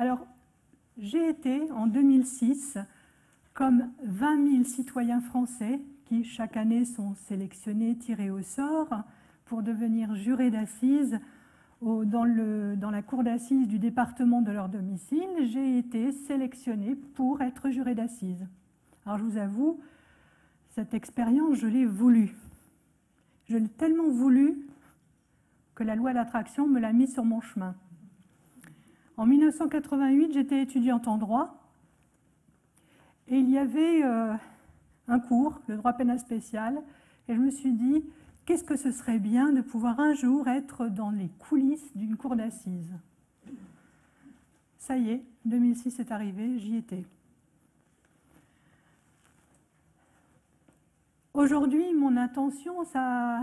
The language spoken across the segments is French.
Alors, j'ai été en 2006, comme 20 000 citoyens français qui chaque année sont sélectionnés, tirés au sort pour devenir jurés d'assises dans, la cour d'assises du département de leur domicile, j'ai été sélectionnée pour être juré d'assises. Alors je vous avoue, cette expérience, je l'ai voulu. Je l'ai tellement voulu que la loi d'attraction me l'a mis sur mon chemin. En 1988, j'étais étudiante en droit et il y avait euh, un cours, le droit pénal spécial, et je me suis dit, qu'est-ce que ce serait bien de pouvoir un jour être dans les coulisses d'une cour d'assises? Ça y est, 2006 est arrivé, j'y étais. Aujourd'hui, mon intention, ça,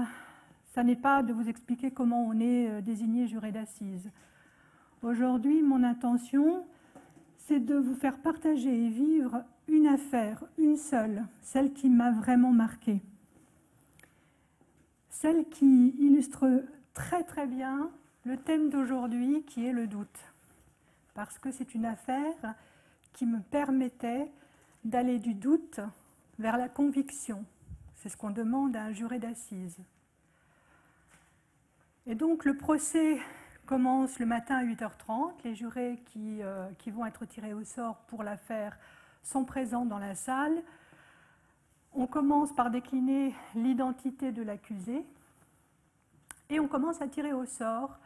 ça n'est pas de vous expliquer comment on est euh, désigné juré d'assises. Aujourd'hui, mon intention, c'est de vous faire partager et vivre une affaire, une seule, celle qui m'a vraiment marquée celle qui illustre très très bien le thème d'aujourd'hui qui est le doute. Parce que c'est une affaire qui me permettait d'aller du doute vers la conviction. C'est ce qu'on demande à un juré d'assises. Et donc le procès commence le matin à 8h30. Les jurés qui, euh, qui vont être tirés au sort pour l'affaire sont présents dans la salle. On commence par décliner l'identité de l'accusé et on commence à tirer au sort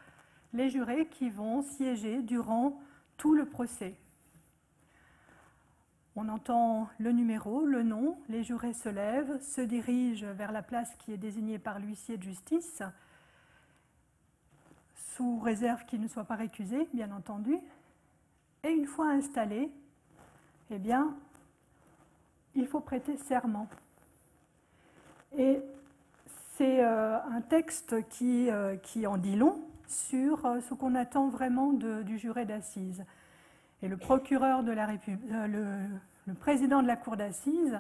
les jurés qui vont siéger durant tout le procès. On entend le numéro, le nom, les jurés se lèvent, se dirigent vers la place qui est désignée par l'huissier de justice, sous réserve qu'ils ne soient pas récusés, bien entendu. Et une fois installés, eh bien, il faut prêter serment. Et c'est euh, un texte qui, euh, qui, en dit long sur euh, ce qu'on attend vraiment du juré d'assises. Et le procureur de la République, le président de la cour d'assises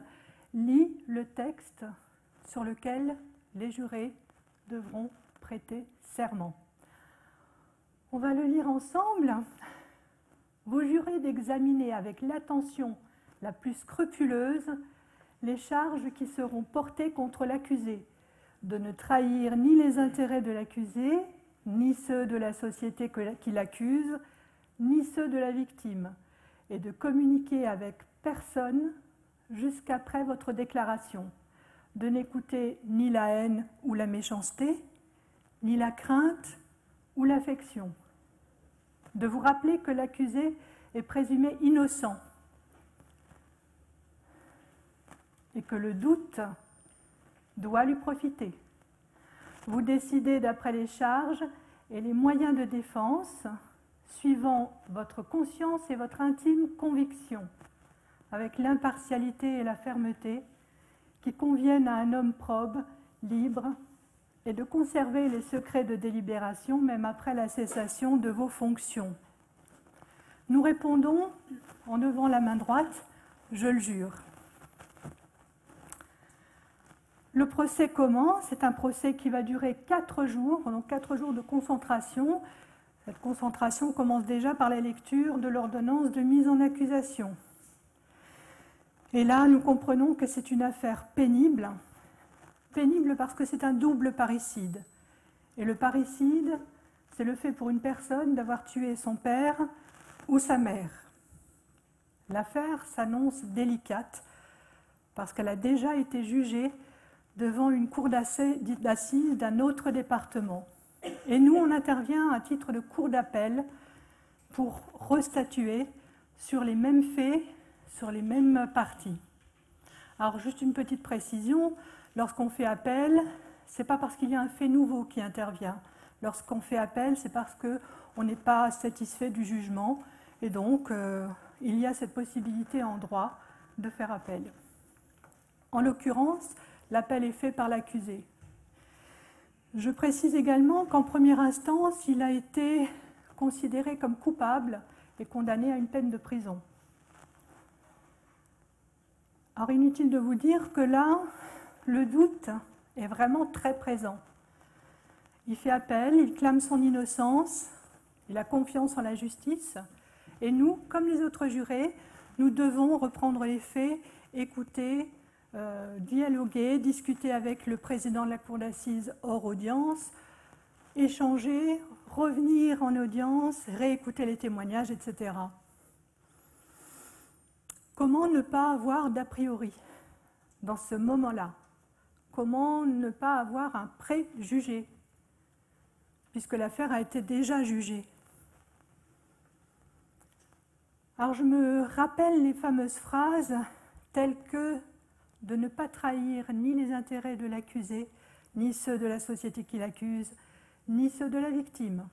lit le texte sur lequel les jurés devront prêter serment. On va le lire ensemble. Vous jurez d'examiner avec l'attention la plus scrupuleuse les charges qui seront portées contre l'accusé, de ne trahir ni les intérêts de l'accusé, ni ceux de la société qui l'accuse, ni ceux de la victime, et de communiquer avec personne jusqu'après votre déclaration, de n'écouter ni la haine ou la méchanceté, ni la crainte ou l'affection, de vous rappeler que l'accusé est présumé innocent et que le doute doit lui profiter. Vous décidez d'après les charges et les moyens de défense suivant votre conscience et votre intime conviction, avec l'impartialité et la fermeté qui conviennent à un homme probe, libre, et de conserver les secrets de délibération même après la cessation de vos fonctions. Nous répondons en levant la main droite, je le jure. Le procès commence, c'est un procès qui va durer quatre jours, donc quatre jours de concentration. Cette concentration commence déjà par la lecture de l'ordonnance de mise en accusation. Et là, nous comprenons que c'est une affaire pénible, pénible parce que c'est un double parricide. Et le parricide, c'est le fait pour une personne d'avoir tué son père ou sa mère. L'affaire s'annonce délicate parce qu'elle a déjà été jugée devant une cour d'assises d'un autre département. Et nous, on intervient à titre de cour d'appel pour restatuer sur les mêmes faits, sur les mêmes parties. Alors, juste une petite précision, lorsqu'on fait appel, c'est pas parce qu'il y a un fait nouveau qui intervient. Lorsqu'on fait appel, c'est parce qu'on n'est pas satisfait du jugement, et donc euh, il y a cette possibilité en droit de faire appel. En l'occurrence, l'appel est fait par l'accusé. Je précise également qu'en première instance, il a été considéré comme coupable et condamné à une peine de prison. Alors inutile de vous dire que là, le doute est vraiment très présent. Il fait appel, il clame son innocence, il a confiance en la justice, Et nous, comme les autres jurés, nous devons reprendre les faits, écouter, euh, dialoguer, discuter avec le président de la cour d'assises hors audience, échanger, revenir en audience, réécouter les témoignages, etc. Comment ne pas avoir d'a priori dans ce moment-là? Comment ne pas avoir un préjugé puisque l'affaire a été déjà jugée Alors je me rappelle les fameuses phrases telles que de ne pas trahir ni les intérêts de l'accusé, ni ceux de la société qui l'accuse, ni ceux de la victime.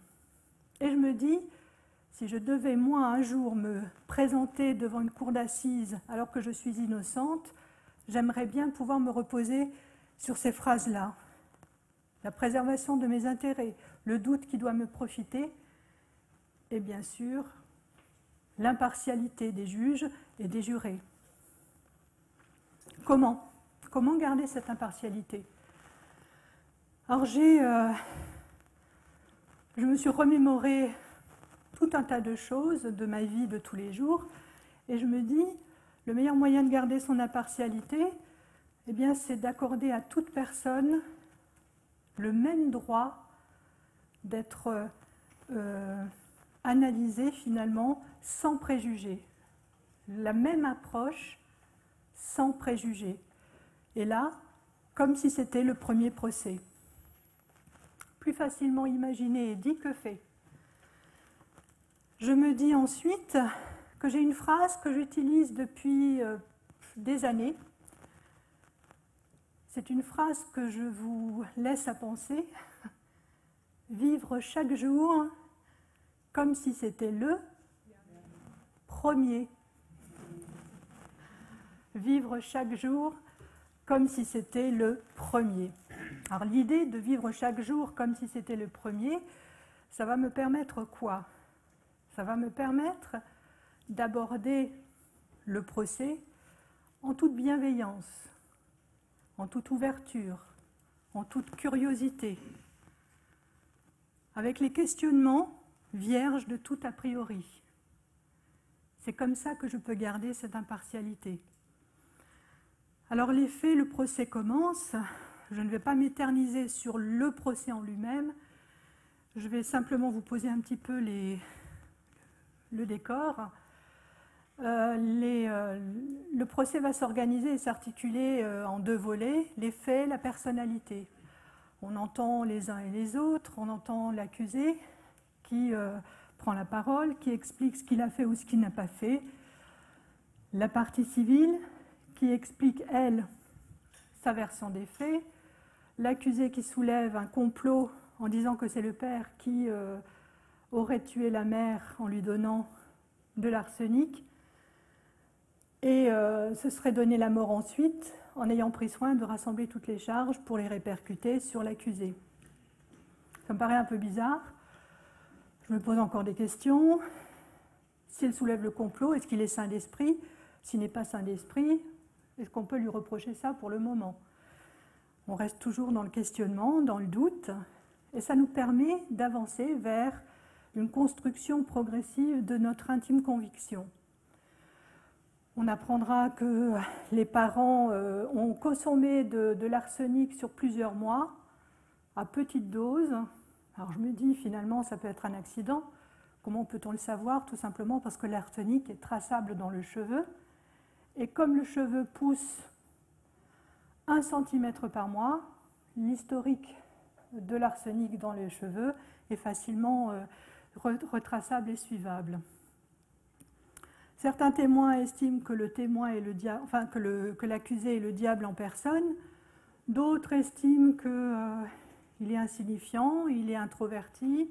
Et je me dis, si je devais moi un jour me présenter devant une cour d'assises alors que je suis innocente, j'aimerais bien pouvoir me reposer sur ces phrases-là. La préservation de mes intérêts, le doute qui doit me profiter, et bien sûr l'impartialité des juges et des jurés. Comment? Comment garder cette impartialité? Alors j'ai, euh, je me suis remémoré tout un tas de choses de ma vie de tous les jours, et je me dis, le meilleur moyen de garder son impartialité, eh bien, c'est d'accorder à toute personne le même droit d'être euh, analysé finalement sans préjugés. La même approche sans préjugés. Et là, comme si c'était le premier procès. Plus facilement imaginé et dit que fait. Je me dis ensuite que j'ai une phrase que j'utilise depuis euh, des années. C'est une phrase que je vous laisse à penser. Vivre chaque jour comme si c'était le premier. Vivre chaque jour comme si c'était le premier. Alors l'idée de vivre chaque jour comme si c'était le premier, ça va me permettre quoi? Ça va me permettre d'aborder le procès en toute bienveillance, en toute ouverture, en toute curiosité, avec les questionnements vierges de tout a priori. C'est comme ça que je peux garder cette impartialité. Alors les faits, le procès commence. Je ne vais pas m'éterniser sur le procès en lui-même. Je vais simplement vous poser un petit peu le décor. Euh, euh, le procès va s'organiser et s'articuler euh, en deux volets, les faits, la personnalité. On entend les uns et les autres, on entend l'accusé qui prend la parole, qui explique ce qu'il a fait ou ce qu'il n'a pas fait. La partie civile qui explique, elle, sa version des faits. L'accusé qui soulève un complot en disant que c'est le père qui aurait tué la mère en lui donnant de l'arsenic et euh, se serait donné la mort ensuite en ayant pris soin de rassembler toutes les charges pour les répercuter sur l'accusé. Ça me paraît un peu bizarre. Je me pose encore des questions. S'il soulève le complot, est-ce qu'il est saint d'esprit? S'il n'est pas saint d'esprit, est-ce qu'on peut lui reprocher ça pour le moment? On reste toujours dans le questionnement, dans le doute, et ça nous permet d'avancer vers une construction progressive de notre intime conviction. On apprendra que les parents euh, ont consommé de, l'arsenic sur plusieurs mois, à petite dose. Alors je me dis, finalement, ça peut être un accident. Comment peut-on le savoir? Tout simplement parce que l'arsenic est traçable dans le cheveu. Et comme le cheveu pousse 1 cm par mois, l'historique de l'arsenic dans les cheveux est facilement euh, retraçable et suivable. Certains témoins estiment que l'accusé est le diable en personne. D'autres estiment qu'il euh, est insignifiant, il est introverti.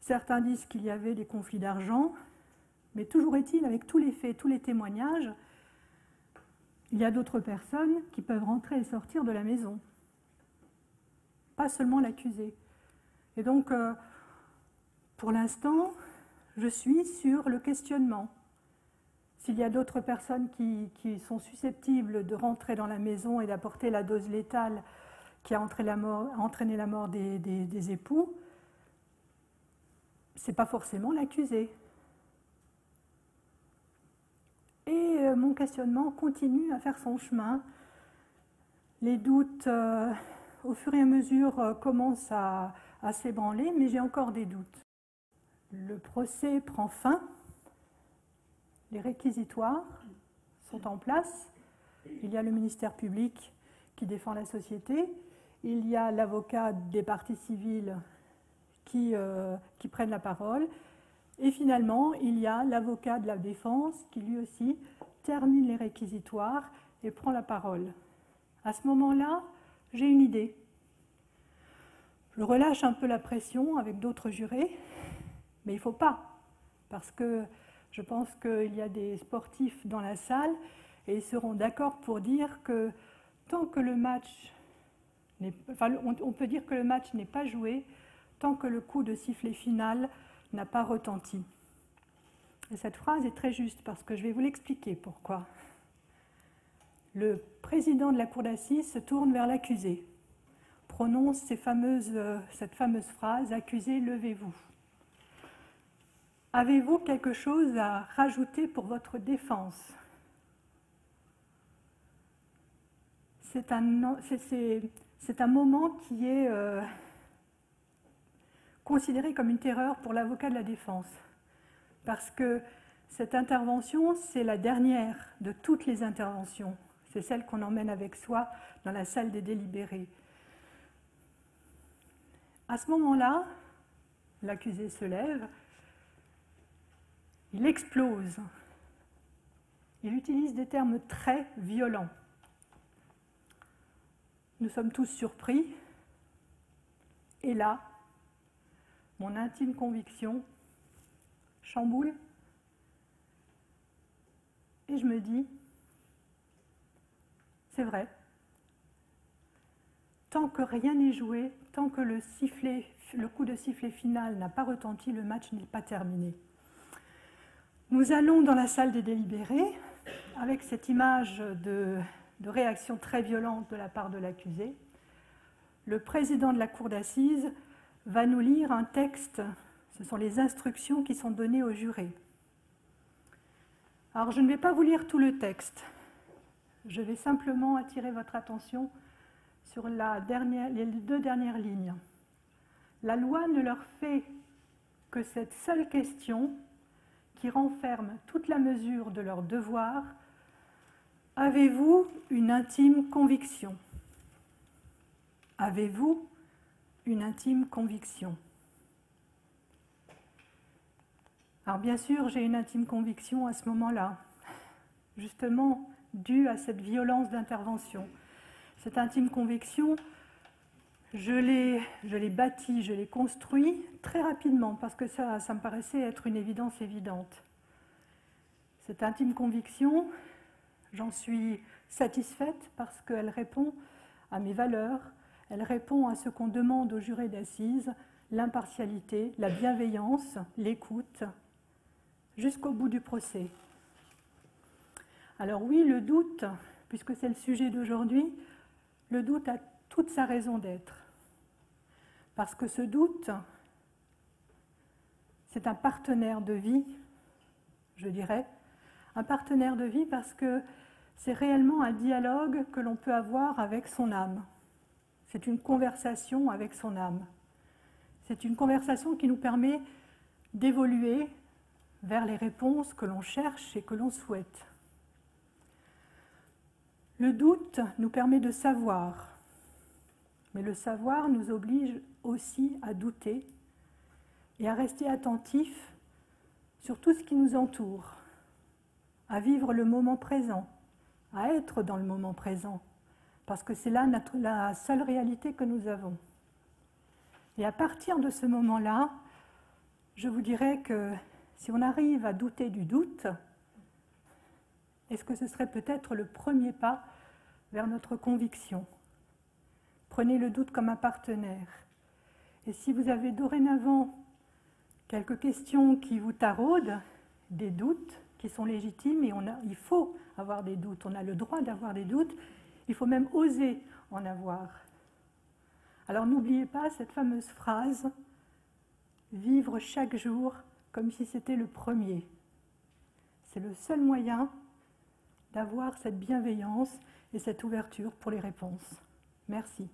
Certains disent qu'il y avait des conflits d'argent. Mais toujours est-il, avec tous les faits, tous les témoignages, il y a d'autres personnes qui peuvent rentrer et sortir de la maison. Pas seulement l'accusé. Et donc, euh, pour l'instant, je suis sur le questionnement. S'il y a d'autres personnes qui, sont susceptibles de rentrer dans la maison et d'apporter la dose létale qui a entraîné la mort, des, époux, ce n'est pas forcément l'accusé. Et euh, mon questionnement continue à faire son chemin. Les doutes, euh, au fur et à mesure, euh, commencent à s'ébranler, mais j'ai encore des doutes. Le procès prend fin. Les réquisitoires sont en place. Il y a le ministère public qui défend la société. Il y a l'avocat des parties civiles qui, qui prennent la parole. Et finalement, il y a l'avocat de la défense qui lui aussi termine les réquisitoires et prend la parole. À ce moment-là, j'ai une idée. Je relâche un peu la pression avec d'autres jurés, mais il ne faut pas, parce que je pense qu'il y a des sportifs dans la salle et ils seront d'accord pour dire que tant que le match, n'est pas joué, tant que le coup de sifflet final n'a pas retenti. Et cette phrase est très juste parce que je vais vous l'expliquer pourquoi. Le président de la cour d'assises se tourne vers l'accusé, prononce cette fameuse phrase Accusé, levez-vous. Avez-vous quelque chose à rajouter pour votre défense? C'est un, moment qui est euh, considéré comme une terreur pour l'avocat de la défense. Parce que cette intervention, c'est la dernière de toutes les interventions. C'est celle qu'on emmène avec soi dans la salle des délibérés. À ce moment-là, l'accusé se lève, il explose. Il utilise des termes très violents. Nous sommes tous surpris. Et là, mon intime conviction chamboule. Et je me dis, c'est vrai, tant que rien n'est joué, tant que le, coup de sifflet final n'a pas retenti, le match n'est pas terminé. Nous allons dans la salle des délibérés avec cette image de, réaction très violente de la part de l'accusé. Le président de la cour d'assises va nous lire un texte. Ce sont les instructions qui sont données aux jurés. Alors je ne vais pas vous lire tout le texte. Je vais simplement attirer votre attention sur les deux dernières lignes. La loi ne leur fait que cette seule question qui renferme toute la mesure de leur devoir. Avez-vous une intime conviction? Avez-vous une intime conviction? Alors bien sûr, j'ai une intime conviction à ce moment-là, justement due à cette violence d'intervention. Cette intime conviction, je l'ai, bâtie, je l'ai construite très rapidement parce que ça, ça me paraissait être une évidence évidente. Cette intime conviction, j'en suis satisfaite parce qu'elle répond à mes valeurs, elle répond à ce qu'on demande aux jurés d'assises, l'impartialité, la bienveillance, l'écoute, jusqu'au bout du procès. Alors oui, le doute, puisque c'est le sujet d'aujourd'hui, le doute a toute sa raison d'être. Parce que ce doute, c'est un partenaire de vie, je dirais, un partenaire de vie parce que c'est réellement un dialogue que l'on peut avoir avec son âme. C'est une conversation avec son âme. C'est une conversation qui nous permet d'évoluer vers les réponses que l'on cherche et que l'on souhaite. Le doute nous permet de savoir, mais le savoir nous oblige aussi à douter et à rester attentif sur tout ce qui nous entoure, à vivre le moment présent, à être dans le moment présent, parce que c'est là la seule réalité que nous avons. Et à partir de ce moment-là, je vous dirais que si on arrive à douter du doute, est-ce que ce serait peut-être le premier pas vers notre conviction? Prenez le doute comme un partenaire. Et si vous avez dorénavant quelques questions qui vous taraudent, des doutes qui sont légitimes, et il faut avoir des doutes, on a le droit d'avoir des doutes, il faut même oser en avoir. Alors n'oubliez pas cette fameuse phrase, vivre chaque jour comme si c'était le premier. C'est le seul moyen d'avoir cette bienveillance et cette ouverture pour les réponses. Merci.